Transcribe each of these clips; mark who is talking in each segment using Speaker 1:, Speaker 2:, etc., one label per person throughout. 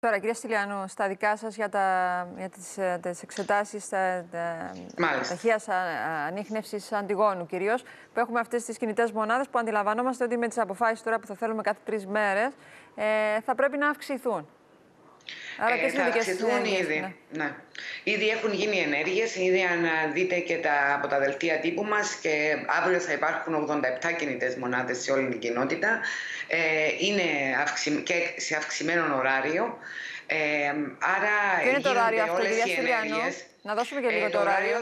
Speaker 1: Τώρα, κυρία Στυλιανού, στα δικά σας για, τα, για τις, ε, τις εξετάσεις τα, τα, ταχείας ανείχνευσης αντιγόνου κυρίως, που έχουμε αυτές τις κινητές μονάδες που αντιλαμβανόμαστε ότι με τις αποφάσεις τώρα που θα θέλουμε κάθε τρεις μέρες ε, θα πρέπει να αυξηθούν.
Speaker 2: Άρα ε, θα αυξηθούν ήδη. Ναι. ναι. Ήδη έχουν γίνει ενέργειες, ήδη αν δείτε και τα, από τα δελτία τύπου μας και αύριο θα υπάρχουν 87 κινητές μονάδες σε όλη την κοινότητα. Ε, είναι και σε αυξημένο ωράριο. Ε, άρα
Speaker 1: Ποιο είναι το ωράριο αυτό, κυρία Να δώσουμε και λίγο ε, το ωράριο.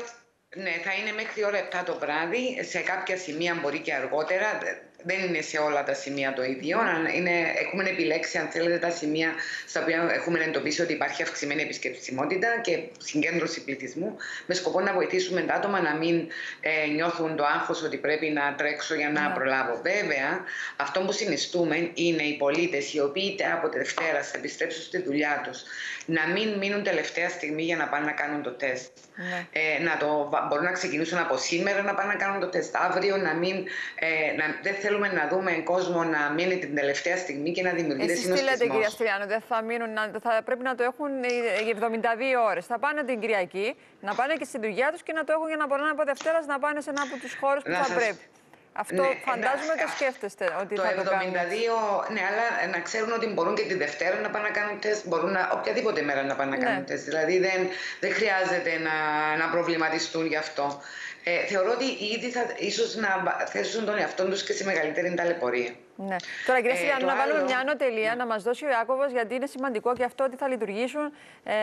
Speaker 2: Ναι, θα είναι μέχρι ώρα 7 το βράδυ. Σε κάποια σημεία μπορεί και αργότερα δεν είναι σε όλα τα σημεία το ίδιο. Είναι, έχουμε επιλέξει, αν θέλετε, τα σημεία στα οποία έχουμε εντοπίσει ότι υπάρχει αυξημένη επισκεψιμότητα και συγκέντρωση πληθυσμού, με σκοπό να βοηθήσουμε τα άτομα να μην ε, νιώθουν το άγχος ότι πρέπει να τρέξω για να ναι. προλάβω. Βέβαια, αυτό που συνιστούμε είναι οι πολίτες οι οποίοι είτε από τη Δευτέρα θα επιστρέψουν στη δουλειά τους να μην μείνουν τελευταία στιγμή για να πάνε να κάνουν το τεστ. Ναι. Ε, να το, μπορούν να ξεκινήσουν από σήμερα να πάνε να κάνουν το τεστ αύριο, να μην, ε, να, δεν θέλουμε να δούμε κόσμο να μείνει την τελευταία στιγμή και να δημιουργείται
Speaker 1: συνοστισμός. Εσείς τι λέτε κυρία Στυλιάνο, δεν θα μείνουν, θα πρέπει να το έχουν 72 ώρες. Θα πάνε την Κυριακή, να πάνε και στη δουλειά τους και να το έχουν για να μπορούν από Δευτέρας να πάνε σε ένα από τους χώρους που θα πρέπει. Αυτό ναι, φαντάζομαι το σκέφτεστε ότι
Speaker 2: το
Speaker 1: θα
Speaker 2: το 72, ναι, αλλά να ξέρουν ότι μπορούν και τη Δευτέρα να πάνε να κάνουν τεστ, μπορούν να, οποιαδήποτε μέρα να πάνε να κάνουν ναι. τεστ. Δηλαδή δεν, δεν χρειάζεται να, να προβληματιστούν γι' αυτό. Ε, θεωρώ ότι ήδη θα ίσως να θέσουν τον εαυτό τους και σε μεγαλύτερη ταλαιπωρία.
Speaker 1: Ναι. Τώρα, κυρία Σιλιανού, ε, να βάλουμε μια ανωτελεία, να μας δώσει ο Ιάκωβος, γιατί είναι σημαντικό και αυτό ότι θα λειτουργήσουν ε,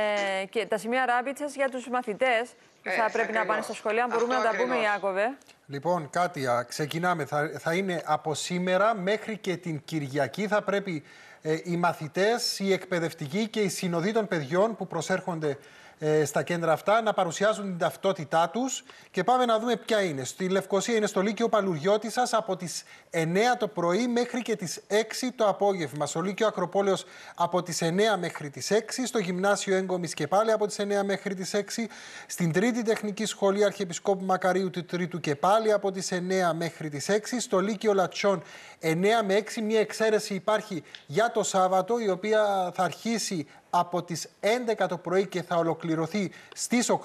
Speaker 1: και τα σημεία ράμπιτσα για τους μαθητές που θα πρέπει να πάνε στα σχολεία. Μπορούμε να τα πούμε, Ιάκωβε.
Speaker 3: Λοιπόν, Κάτια, ξεκινάμε. Θα, θα είναι από σήμερα μέχρι και την Κυριακή. Θα πρέπει ε, οι μαθητές, οι εκπαιδευτικοί και οι συνοδοί των παιδιών που προσέρχονται ε, στα κέντρα αυτά να παρουσιάζουν την ταυτότητά τους. Και πάμε να δούμε ποια είναι. Στη Λευκοσία είναι στο Λύκειο Παλουριώτησα από τις 9 το πρωί μέχρι και τις 6 το απόγευμα. Στο Λύκειο Ακροπόλεως από τις 9 μέχρι τις 6. Στο Γυμνάσιο Έγκομης και πάλι από τις 9 μέχρι τις 6. Στην Τρίτη Τεχνική Σχολή Αρχιεπισκόπου Μακαρίου του Τρίτου και πάλι από τις 9 μέχρι τις 6. Στο Λύκειο Λατσιών 9 με 6. Μια εξαίρεση υπάρχει για το Σάββατο η οποία θα αρχίσει από τις 11 το πρωί και θα ολοκληρωθεί στις 8.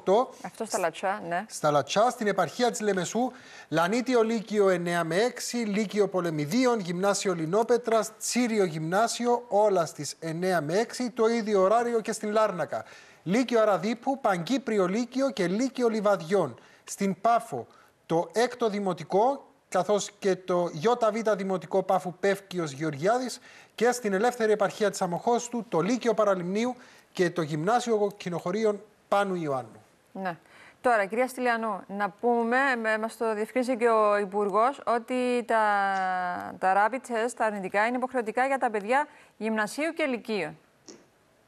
Speaker 1: Αυτό στα Λατσά, ναι.
Speaker 3: Στα Λατσά, στην επαρχία της Λεμεσού. Λανίτιο Λύκειο 9 με 6, Λύκειο Πολεμιδίων, Γυμνάσιο Λινόπετρας, Τσίριο Γυμνάσιο, όλα στις 9 με 6, το ίδιο ωράριο και στην Λάρνακα. Λύκειο Αραδίπου, Παγκύπριο Λύκειο και Λύκειο Λιβαδιών. Στην Πάφο, το έκτο δημοτικό καθώς και το ΙΒ Δημοτικό Πάφου Πεύκιος Γεωργιάδης και στην ελεύθερη επαρχία της Αμοχώστου, το Λύκειο Παραλιμνίου και το Γυμνάσιο Κοινοχωρίων Πάνου Ιωάννου.
Speaker 1: Ναι. Τώρα, κυρία Στυλιανού, να πούμε, μας το διευκρίνησε και ο Υπουργός, ότι τα, τα rapid test, τα αρνητικά, είναι υποχρεωτικά για τα παιδιά γυμνασίου και λυκείου.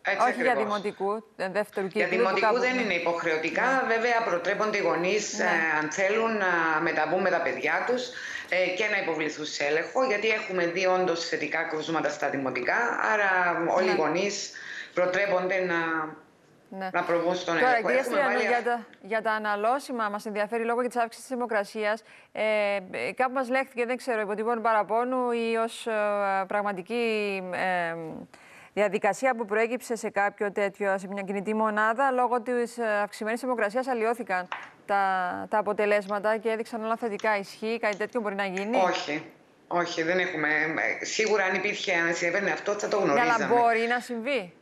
Speaker 2: Έτσι
Speaker 1: Όχι για δημοτικού, δεύτερου κύκλου.
Speaker 2: Για δημοτικού δεν είναι υποχρεωτικά. Ναι. Βέβαια, προτρέπονται οι γονείς, ναι. ε, αν θέλουν, να μεταβούν με τα παιδιά τους ε, και να υποβληθούν σε έλεγχο. Γιατί έχουμε δει όντως θετικά κρούσματα στα δημοτικά. Άρα, όλοι ναι. οι γονείς προτρέπονται να ναι. να προβούν στον
Speaker 1: Τώρα,
Speaker 2: έλεγχο.
Speaker 1: Κύριε Στυλιανού, για, τα, για τα αναλώσιμα μας ενδιαφέρει λόγω της αύξησης της δημοκρασίας. Ε, κάπου μας λέχθηκε, δεν ξέρω, υποτυπών παραπώνου ή ως ε, πραγματική ε, διαδικασία που προέκυψε σε κάποιο τέτοιο, σε μια κινητή μονάδα, λόγω της ε, αυξημένης δημοκρασία, αλλοιώθηκαν τα, τα αποτελέσματα και έδειξαν όλα θετικά. Ισχύει κάτι τέτοιο μπορεί να γίνει;
Speaker 2: Όχι. Όχι, δεν έχουμε. Σίγουρα αν υπήρχε, αν συνέβαινε αυτό, θα το γνωρίζαμε.
Speaker 1: αλλά μπορεί να συμβεί.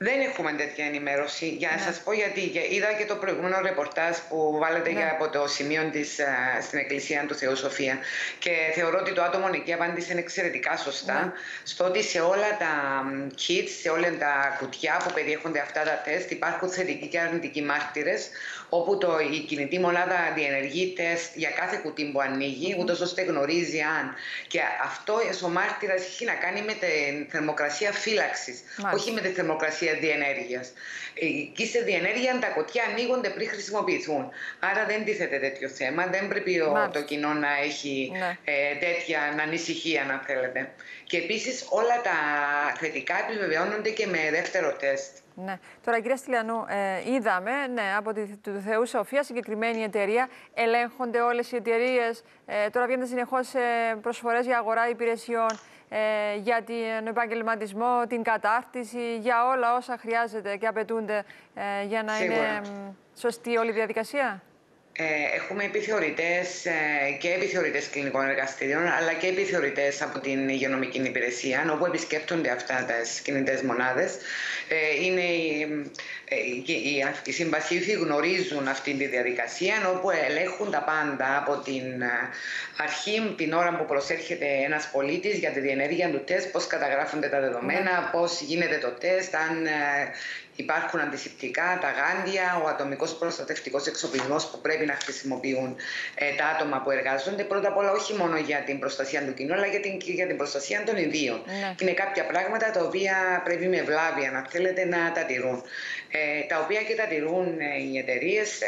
Speaker 2: Δεν έχουμε τέτοια ενημέρωση. Για να ναι. σας πω γιατί. Είδα και το προηγούμενο ρεπορτάζ που βάλετε ναι. από το σημείο της στην Εκκλησία του Θεού Σοφία. Και θεωρώ ότι το άτομο εκεί απάντησε εξαιρετικά σωστά ναι. στο ότι σε όλα τα kits, σε όλα τα κουτιά που περιέχονται αυτά τα τεστ, υπάρχουν θετικοί και αρνητικοί μάρτυρες, όπου το, η κινητή μονάδα διενεργεί τεστ για κάθε κουτί που ανοίγει, ούτως ώστε γνωρίζει αν. Και αυτό ο μάρτυρας έχει να κάνει με τη θερμοκρασία φύλαξης, όχι με τη θερμοκρασία διενέργειας. Εκεί σε διενέργεια τα κοτιά ανοίγονται πριν χρησιμοποιηθούν. Άρα δεν τίθεται τέτοιο θέμα. Δεν πρέπει το κοινό να έχει ναι. ε, τέτοια να ανησυχία, αν θέλετε. Και επίσης όλα τα θετικά επιβεβαιώνονται και με δεύτερο τεστ.
Speaker 1: Ναι. Τώρα, κυρία Στυλιανού, ε, είδαμε ναι, από τη του Θεού Σοφία, συγκεκριμένη εταιρεία, ελέγχονται όλες οι εταιρείες. Ε, τώρα βγαίνετε συνεχώς σε προσφορές για αγορά υπηρεσιών. Ε, για τον επαγγελματισμό, την κατάρτιση, για όλα όσα χρειάζεται και απαιτούνται ε, για να
Speaker 2: Σίγουρα.
Speaker 1: είναι μ, σωστή όλη η διαδικασία;
Speaker 2: Ε, έχουμε επιθεωρητές ε, και επιθεωρητές κλινικών εργαστηρίων αλλά και επιθεωρητές από την υγειονομική υπηρεσία όπου επισκέπτονται αυτά τα κινητές μονάδες. Ε, είναι, οι, ε, οι, οι συμπασίφοι γνωρίζουν αυτή τη διαδικασία όπου ελέγχουν τα πάντα από την ε, αρχή την ώρα που προσέρχεται ένας πολίτης για τη διενέργεια του τεστ, πώς καταγράφονται τα δεδομένα, πώς γίνεται το τεστ, αν ε, υπάρχουν αντισηπτικά, τα γάντια, ο ατομικός προστατευτικός εξοπλισμός που πρέπει να χρησιμοποιούν ε, τα άτομα που εργάζονται. Πρώτα απ' όλα όχι μόνο για την προστασία του κοινού, αλλά για την, και για την προστασία των ιδίων.
Speaker 1: Ναι.
Speaker 2: Και είναι κάποια πράγματα τα οποία πρέπει με βλάβεια, αν θέλετε, να τα τηρούν. Ε, τα οποία και τα τηρούν ε, οι εταιρείες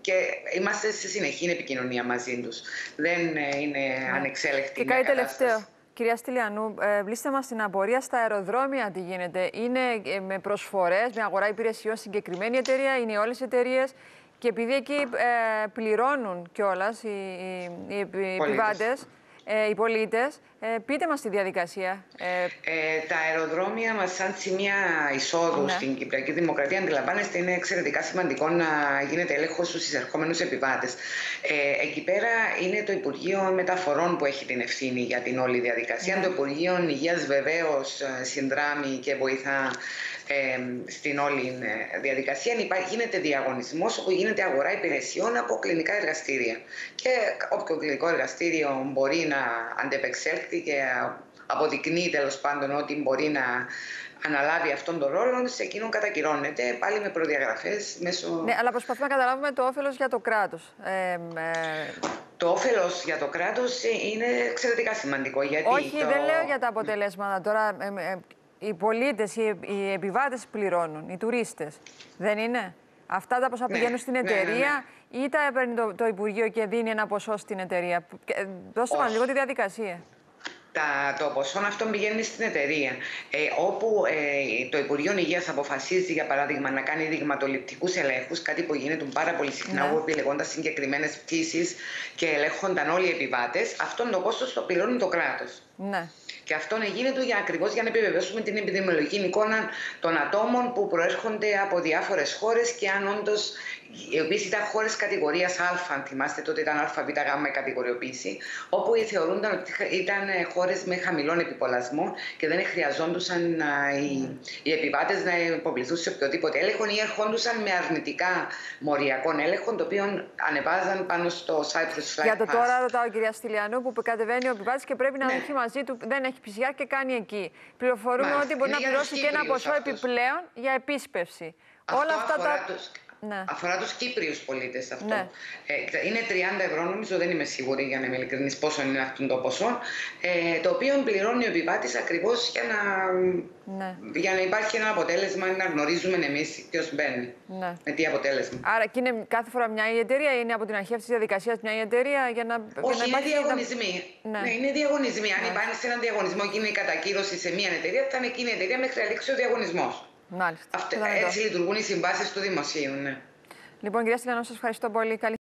Speaker 2: και είμαστε σε συνεχή επικοινωνία μαζί τους. Δεν ε, είναι ανεξέλεκτη
Speaker 1: Και
Speaker 2: μια
Speaker 1: κάτι
Speaker 2: κατάσταση.
Speaker 1: τελευταίο. Κυρία Στυλιανού, ε, βλήστε μας την απορία στα αεροδρόμια τι γίνεται. Είναι ε, με προσφορές, με αγορά υπηρεσιών συγκεκριμένη εταιρεία, είναι όλες οι εταιρείες. Και επειδή εκεί ε, πληρώνουν κιόλας οι, οι, οι επι- επιβάτες, ε, οι πολίτες, ε, πείτε μας τη διαδικασία. Ε,
Speaker 2: Ε, τα αεροδρόμια μας σαν σημεία εισόδου
Speaker 1: Ναι.
Speaker 2: στην Κυπριακή Δημοκρατία αντιλαμβάνεστε είναι εξαιρετικά σημαντικό να γίνεται έλεγχος στους εισερχόμενους επιβάτες. Ε, εκεί πέρα είναι το Υπουργείο Μεταφορών που έχει την ευθύνη για την όλη διαδικασία.
Speaker 1: Ναι.
Speaker 2: Το Υπουργείο Υγείας βεβαίως ε, συνδράμει και βοηθά ε, στην όλη ε, διαδικασία. Υπά- γίνεται διαγωνισμός όπου γίνεται αγορά υπηρεσιών από κλινικά εργαστήρια. Και όποιο κλινικό εργαστήριο μπορεί να αντεπεξέλθει και αποδεικνύει τέλος πάντων ότι μπορεί να αναλάβει αυτόν τον ρόλο, σε εκείνον κατακυρώνεται πάλι με προδιαγραφές μέσω...
Speaker 1: ναι, αλλά προσπαθούμε να καταλάβουμε το όφελος για το κράτος. Ε, ε,
Speaker 2: Το όφελος για το κράτος είναι εξαιρετικά σημαντικό γιατί
Speaker 1: όχι,
Speaker 2: το...
Speaker 1: δεν λέω για τα αποτελέσματα. Τώρα, ε, ε, οι πολίτες, οι, οι επιβάτες πληρώνουν, οι τουρίστες. Δεν είναι; Αυτά τα ποσά
Speaker 2: Ναι,
Speaker 1: πηγαίνουν στην
Speaker 2: ναι, ναι,
Speaker 1: εταιρεία ή τα παίρνει το, το Υπουργείο και δίνει ένα ποσό στην εταιρεία; Και, ε, Δώστε μας
Speaker 2: Όχι.
Speaker 1: λίγο τη διαδικασία.
Speaker 2: Τα, το ποσό αυτό πηγαίνει στην εταιρεία. Ε, όπου ε, το Υπουργείο Υγείας αποφασίζει, για παράδειγμα, να κάνει δειγματοληπτικούς ελέγχους, κάτι που γίνεται πάρα πολύ συχνά,
Speaker 1: Ναι.
Speaker 2: όπου επιλεγώντα συγκεκριμένες πτήσεις και ελέγχονταν όλοι οι επιβάτες, αυτόν το κόστος το πληρώνει το κράτος.
Speaker 1: Ναι.
Speaker 2: Και αυτό γίνεται για ακριβώς για να επιβεβαιώσουμε την επιδημιολογική εικόνα των ατόμων που προέρχονται από διάφορες χώρες και αν όντω. Οι οποίες ήταν χώρες κατηγορίας Α, αν θυμάστε τότε ήταν ΑΒΓ η κατηγοριοποίηση, όπου θεωρούνταν ότι ήταν χώρες με χαμηλόν επιπολασμό και δεν χρειαζόντουσαν α, οι, οι επιβάτες να υποβληθούν σε οποιοδήποτε έλεγχο ή ερχόντουσαν με αρνητικά μοριακών έλεγχων, το οποίο ανεβάζαν πάνω στο Cyprus Flight
Speaker 1: Για το
Speaker 2: Pass.
Speaker 1: τώρα ρωτάω κυρία Στυλιανού που κατεβαίνει ο επιβάτης και πρέπει να
Speaker 2: Ναι.
Speaker 1: έχει μαζί του, δεν έχει PCR και κάνει εκεί. Πληροφορούμε
Speaker 2: Μάλιστα.
Speaker 1: ότι μπορεί
Speaker 2: Είναι
Speaker 1: να
Speaker 2: για τους
Speaker 1: πληρώσει και ένα
Speaker 2: Κύπριους
Speaker 1: ποσό
Speaker 2: αυτούς.
Speaker 1: επιπλέον για επίσπευση.
Speaker 2: Αυτό
Speaker 1: Όλα αυτά
Speaker 2: αφορά
Speaker 1: τα...
Speaker 2: Τους,
Speaker 1: Ναι.
Speaker 2: αφορά τους Κύπριους πολίτες αυτό.
Speaker 1: Ναι.
Speaker 2: Ε, είναι 30 ευρώ νομίζω, δεν είμαι σίγουρη για να είμαι ειλικρινής πόσο είναι αυτό το ποσό, ε, το οποίο πληρώνει ο επιβάτης ακριβώς για να,
Speaker 1: Ναι.
Speaker 2: για να υπάρχει ένα αποτέλεσμα, να γνωρίζουμε εμείς ποιος μπαίνει,
Speaker 1: Ναι.
Speaker 2: με τι αποτέλεσμα.
Speaker 1: Άρα και είναι κάθε φορά μια η εταιρεία, είναι από την αρχή αυτής της διαδικασίας μια η εταιρεία για να, για
Speaker 2: Όχι,
Speaker 1: να
Speaker 2: είναι
Speaker 1: υπάρχει.
Speaker 2: διαγωνισμοί.
Speaker 1: Ναι.
Speaker 2: Ναι. είναι διαγωνισμοί. Αν
Speaker 1: Ναι.
Speaker 2: υπάρχει σε έναν διαγωνισμό και είναι η κατακύρωση σε μία εταιρεία, θα είναι εκείνη η εταιρεία μέχρι να λήξει ο διαγωνισμός.
Speaker 1: Μάλιστα.
Speaker 2: Αυτέ,
Speaker 1: Κατανοητό.
Speaker 2: έτσι λειτουργούν οι συμβάσεις του δημοσίου. Ναι.
Speaker 1: Λοιπόν, κυρία Στυλιανού, σας ευχαριστώ πολύ. Καλή